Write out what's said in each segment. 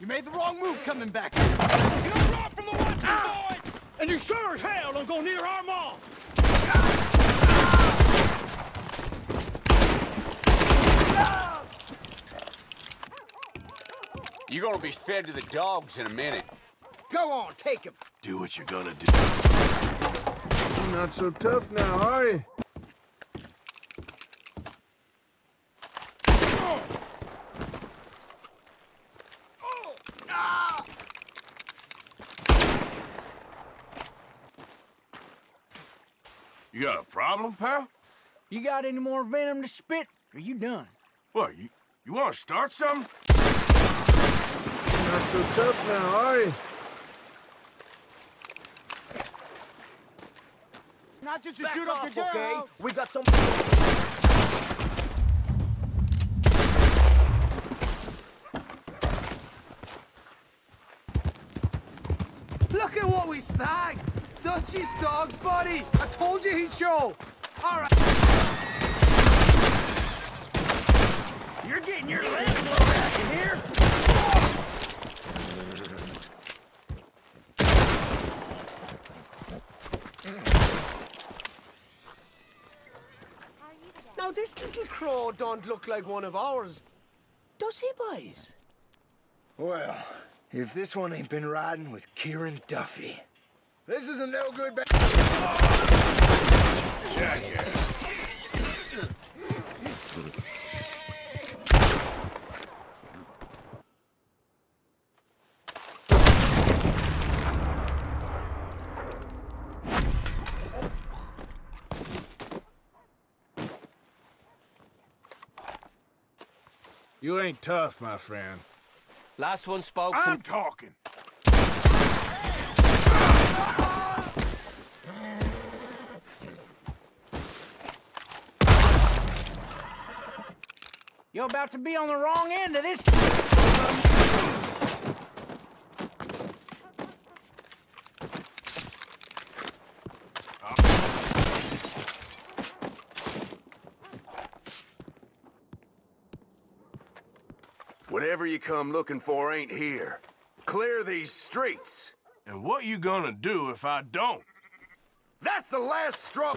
You made the wrong move coming back. You don't run from the watching, Ah! boys! And you sure as hell don't go near our mom! You're gonna be fed to the dogs in a minute. Go on, take him. Do what you're gonna do. Not so tough now, are you? You got a problem, pal? You got any more venom to spit? Are you done? What, you, you want to start something? Not so tough now, are you? Not just to Back shoot off, up the girl. okay? We got some... Look at what we snagged! Dutchie's dog's buddy! I told you he'd show! Alright! You're getting your leg blown back in here! Now, this little crow don't look like one of ours. Does he, boys? Well, if this one ain't been riding with Kieran Duffy. This is a no good ba- Jackass. You ain't tough, my friend. Last one spoke to... I'm talking. You're about to be on the wrong end of this. Whatever you come looking for ain't here. Clear these streets. And what you gonna do if I don't? That's the last straw.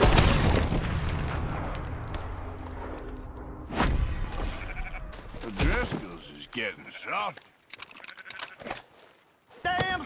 The Driscoll's is getting soft. Damn...